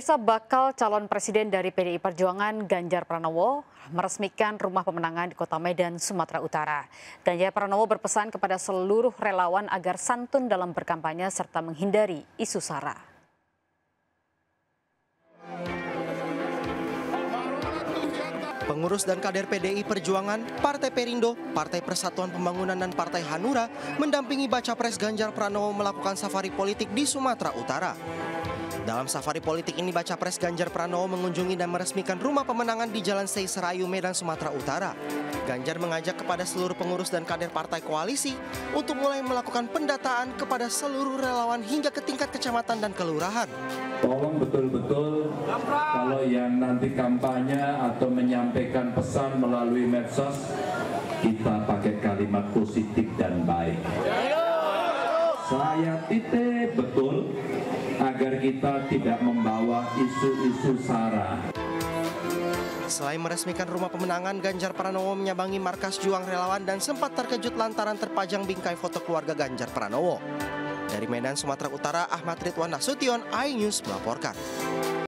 Pemirsa bakal calon presiden dari PDI Perjuangan Ganjar Pranowo meresmikan rumah pemenangan di Kota Medan, Sumatera Utara. Ganjar Pranowo berpesan kepada seluruh relawan agar santun dalam berkampanye serta menghindari isu sara. Pengurus dan kader PDI Perjuangan, Partai Perindo, Partai Persatuan Pembangunan dan Partai Hanura mendampingi baca pres Ganjar Pranowo melakukan safari politik di Sumatera Utara. Dalam safari politik ini baca pres Ganjar Pranowo mengunjungi dan meresmikan rumah pemenangan di Jalan Sei Serayu, Medan, Sumatera Utara. Ganjar mengajak kepada seluruh pengurus dan kader partai koalisi untuk mulai melakukan pendataan kepada seluruh relawan hingga ke tingkat kecamatan dan kelurahan. Tolong betul-betul kalau yang nanti kampanye atau menyampaikan pesan melalui medsos, kita pakai kalimat positif dan baik. Saya titik betul agar kita tidak membawa isu-isu sara. Selain meresmikan rumah pemenangan, Ganjar Pranowo menyambangi markas juang relawan dan sempat terkejut lantaran terpajang bingkai foto keluarga Ganjar Pranowo. Dari Medan, Sumatera Utara, Ahmad Ridwan Nasution, iNews melaporkan.